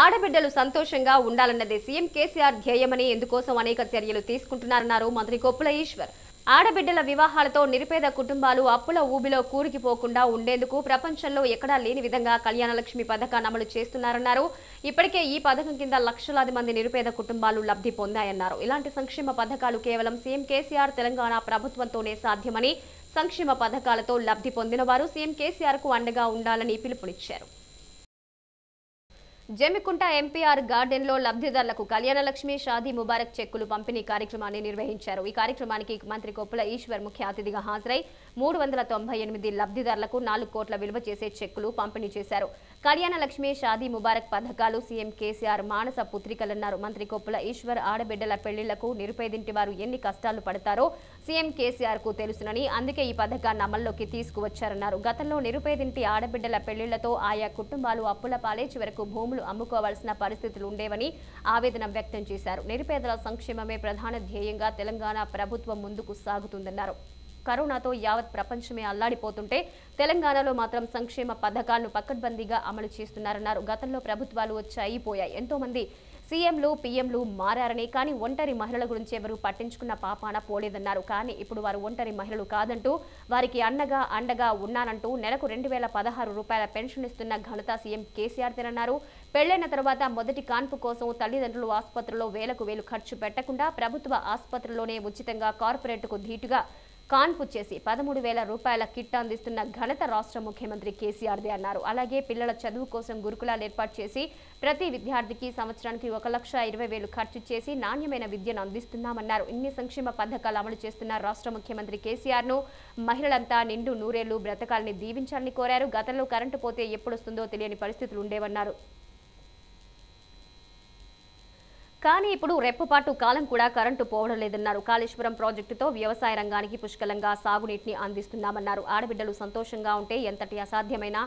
ఆడబిడ్డలు సంతోషంగా ఉండాలన్నదే సీఎం కేసీఆర్ ధ్యేయమని ఎందుకోసం అనేక చర్యలు తీసుకుంటున్నారన్నారు మంత్రి కొప్పుల ఈశ్వర్. ఆడబిడ్డల వివాహాలతో నిరుపేద కుటుంబాలు అప్పుల ఊబిలో కూరుకుపోకుండా ఉండేందుకు ప్రపంచంలో ఎక్కడా లేని విధంగా కళ్యాణలక్ష్మి పథకాన్ని అమలు చేస్తున్నారన్నారు. ఇప్పటికే ఈ పథకం కింద లక్షలాది మంది నిరుపేద కుటుంబాలు లబ్ధి పొందాయన్నారు. ఇలాంటి సంక్షేమ పథకాలు కేవలం సీఎం కేసీఆర్ తెలంగాణ ప్రభుత్వంతోనే సాధ్యమని సంక్షేమ పథకాలతో లబ్ధి పొందిన వారు సీఎం కేసీఆర్కు అండగా ఉండాలని పిలుపునిచ్చారు. జమ్మికుంట ఎంపీఆర్ గార్డెన్లో లబ్ధిదారులకు కళ్యాణలక్ష్మి షాదీ ముబారక్ చెక్కులు పంపిణీ కార్యక్రమాన్ని నిర్వహించారు. ఈ కార్యక్రమానికి మంత్రి కొప్పుల ఈశ్వర్ ముఖ్య అతిథిగా హాజరై మూడు వందల తొంభై ఎనిమిది లబ్ధిదారులకు నాలుగు కోట్ల విలువ చేసే చెక్కులు పంపిణీ చేశారు. కళ్యాణ లక్ష్మి షాదీ ముబారక్ పథకాలు సీఎం కేసీఆర్ మానస పుత్రికలన్నారు. మంత్రి కొప్పుల ఈశ్వర్ ఆడబిడ్డల పెళ్ళిళ్ళకు నిరుపేదింటి వారు ఎన్ని కష్టాలు పడతారో సీఎం కేసీఆర్కు తెలుసునని అందుకే ఈ పథకాన్ని అమల్లోకి తీసుకువచ్చారన్నారు. గతంలో నిరుపేదింటి ఆడబిడ్డల పెళ్ళిళ్ళతో ఆయా కుటుంబాలు అప్పుల పాలే చివరకు భూములు అమ్ముకోవాల్సిన పరిస్థితులు ఉండేవని ఆవేదన వ్యక్తం చేశారు. నిరుపేదల సంక్షేమమే ప్రధాన ధ్యేయంగా తెలంగాణ ప్రభుత్వం ముందుకు సాగుతుందన్నారు. కరోనాతో యావత్ ప్రపంచమే అల్లాడిపోతుంటే తెలంగాణలో మాత్రం సంక్షేమ పథకాలను పక్కడ్బందీగా అమలు చేస్తున్నారన్నారు. గతంలో ప్రభుత్వాలు వచ్చాయి పోయాయి. ఎంతో మంది సీఎంలు పీఎంలు మారారని కానీ ఒంటరి మహిళల గురించి ఎవరు పట్టించుకున్న పాపాన పోలేదన్నారు. కానీ ఇప్పుడు వారు ఒంటరి మహిళలు కాదంటూ వారికి అండగా అండగా ఉన్నానంటూ నెలకు రెండు వేల పదహారు రూపాయల పెన్షన్ ఇస్తున్న ఘనత సీఎం కేసీఆర్ తినన్నారు పెళ్ళైన తర్వాత మొదటి కాన్పు కోసం తల్లిదండ్రులు ఆసుపత్రిలో వేలకు వేలు ఖర్చు పెట్టకుండా ప్రభుత్వ ఆసుపత్రిలోనే ఉచితంగా కార్పొరేట్కు ధీటుగా కాన్పు చేసి పదమూడు వేల రూపాయల కిట్ అందిస్తున్న ఘనత రాష్ట్ర ముఖ్యమంత్రి కేసీఆర్దే అన్నారు. అలాగే పిల్లల చదువు కోసం గురుకులాలు ఏర్పాటు చేసి ప్రతి విద్యార్థికి సంవత్సరానికి ఒక లక్ష ఇరవై వేలు ఖర్చు చేసి నాణ్యమైన విద్యను అందిస్తున్నామన్నారు. ఇన్ని సంక్షేమ పథకాలు అమలు చేస్తున్న రాష్ట్ర ముఖ్యమంత్రి కేసీఆర్ను మహిళలంతా నిండు నూరేళ్ళు బ్రతకాలని దీవించాలని కోరారు. గతంలో కరెంటు పోతే ఎప్పుడొస్తుందో తెలియని పరిస్థితులు ఉండేవన్నారు. కానీ ఇప్పుడు రెప్పపాటు కాలం కూడా కరెంటు పోవడం లేదన్నారు. కాళేశ్వరం ప్రాజెక్టుతో వ్యవసాయ రంగానికి పుష్కలంగా సాగునీటిని అందిస్తున్నామన్నారు. ఆడబిడ్డలు సంతోషంగా ఉంటే ఎంతటి అసాధ్యమైన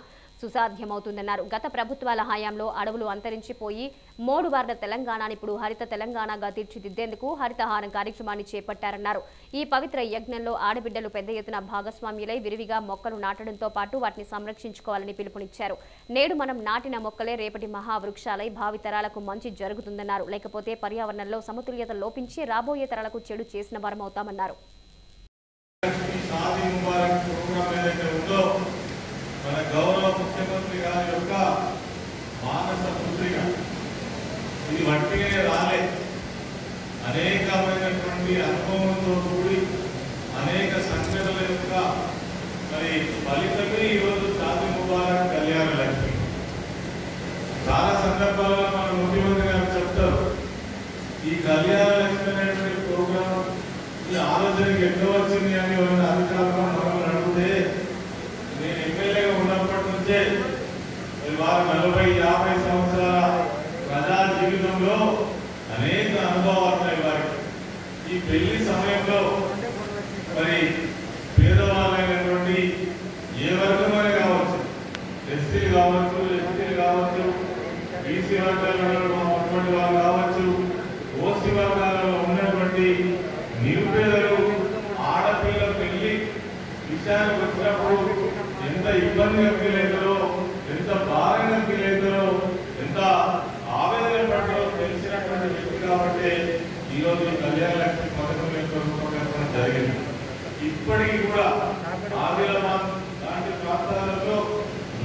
సుసాధ్యమవుతుందన్నారు. గత ప్రభుత్వాల హయాంలో అడవులు అంతరించిపోయి మోడు వారిన తెలంగాణను ఇప్పుడు హరిత తెలంగాణగా తీర్చిదిద్దేందుకు హరితహారం కార్యక్రమాన్ని చేపట్టారన్నారు. ఈ పవిత్ర యజ్ఞంలో ఆడబిడ్డలు పెద్ద ఎత్తున భాగస్వామ్యులై విరివిగా మొక్కలు నాటడంతో పాటు వాటిని సంరక్షించుకోవాలని పిలుపునిచ్చారు. నేడు మనం నాటిన మొక్కలే రేపటి మహావృక్షాలై భావితరాలకు మంచి జరుగుతుందన్నారు. లేకపోతే పర్యావరణంలో సమతుల్యత లోపించి రాబోయే తరాలకు చెడు చేసిన వారమవుతామన్నారు. మన గౌరవ ముఖ్యమంత్రి గారి యొక్క మానస పుత్రిక. ఇది వట్టిగా రాలే. అనేకమైనటువంటి అనుభవంతో కూడి అనేక సంఘటనల యొక్క మరి ఫలితమే ఈరోజు షాదీ ముబారక్ కళ్యాణ లక్ష్మి చాలా సందర్భాల్లో మన ముఖ్యమంత్రి గారు చెప్తారు ఈ కళ్యాణ లక్ష్మి అనేటువంటి ప్రోగ్రాం ఈ ఆలోచనకి ఎట్లా వచ్చింది అని ఎవరైనా అధికారులు మనల్ని అడిగితే నేను ఎమ్మెల్యేగా ఉన్నప్పటి నుంచే మరి వారు నలభై యాభై సంవత్సరాల ప్రజా జీవితంలో అనేక అనుభవాలు ఉన్నాయి వారికి. ఈ పెళ్ళి సమయంలో మరి పేదవాళ్ళైనటువంటి ఏ వర్గమైన కావచ్చు ఎస్సీలు కావచ్చు ఎస్టీలు కావచ్చు బీసీ వర్గాలలో ఉన్నటువంటి వారు కావచ్చు ఓసీ వర్గాలలో ఉన్నటువంటి నిరుపేదలు ఆడపిల్ల పెళ్ళి విషయానికి వచ్చినప్పుడు ఎంత ఇబ్బందిగా ఫీల్ అవుతారో ఎంత భారంగా ఫీల్ అవుతారో ఎంత ఆవేదన పడ్డారో తెలిసినటువంటి వ్యక్తి కాబట్టి ఈరోజు ఈ కళ్యాణ లక్ష్మి పథకం యొక్క రూపకల్పన జరిగింది ఇప్పటికీ కూడా ఆదిలాబాద్ లాంటి ప్రాంతాలలో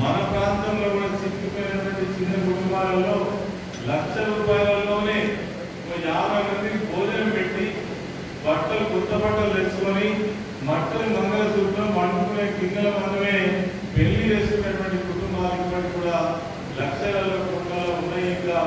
మన ప్రాంతంలో కూడా చిక్కిపోయినటువంటి చిన్న కుటుంబాలలో లక్ష రూపాయలలోనే యాభై మందికి భోజనం పెట్టి బట్టలు కొత్త బట్టలు తెచ్చుకొని మట్టలు మంగళసూత్రం వండుకునే గిన్నెల మందమే పెళ్ళి చేసుకునేటువంటి కుటుంబాలు ఇప్పటికి కూడా లక్షల కుటుంబాలు ఉన్నాయి. ఇంకా